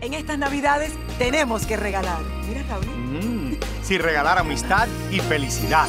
En estas navidades tenemos que regalar. Mira, Raúl. Mm, si regalar amistad y felicidad.